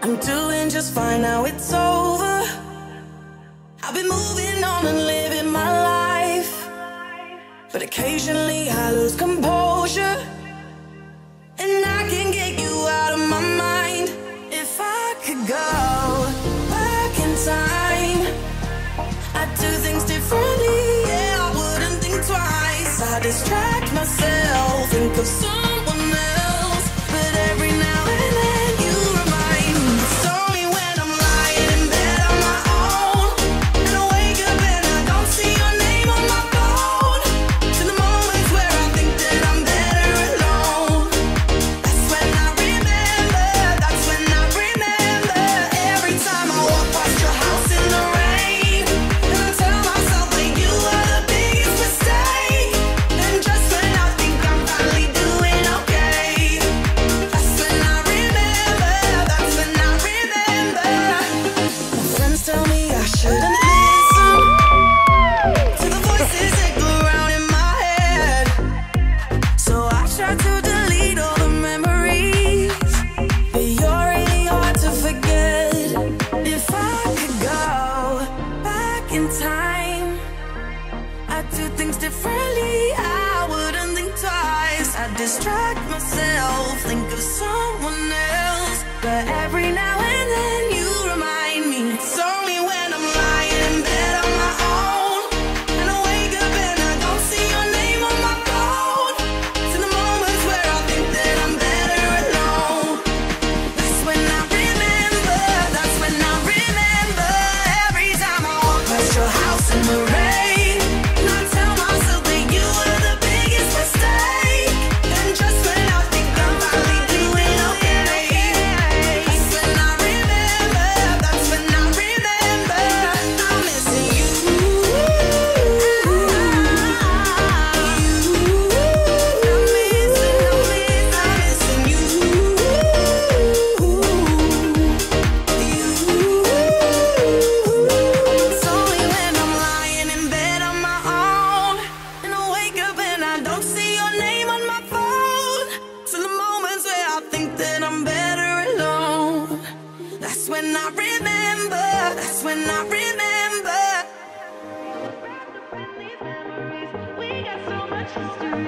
I'm doing just fine now, it's over. I've been moving on and living my life. But occasionally I lose composure. And I can get you out of my mind. If I could go back in time, I'd do things differently. Yeah, I wouldn't think twice. I distract myself, think of something. differently, I wouldn't think twice. I distract myself, think of someone else. But every now and then you remind me. It's only when I'm lying in bed on my own. And I wake up and I don't see your name on my phone. It's in the moments where I think that I'm better alone. That's when I remember, that's when I remember. Every time I walk past your house in the rain. Manchester.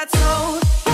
that's old.